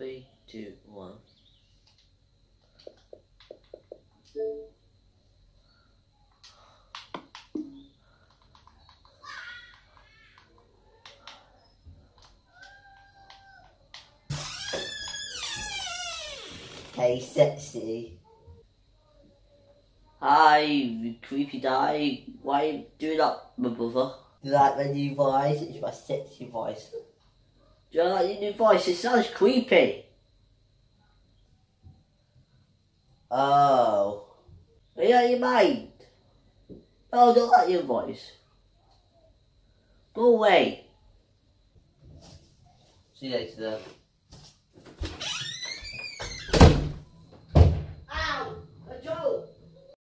Three, two, one. Hey, sexy. Hi, you creepy guy. Why you doing that, my brother? You like my new voice? It's my sexy voice. Do you like your new voice? It sounds creepy. Oh. Are you out of your mind? Oh, don't like your voice. Go away. See you later.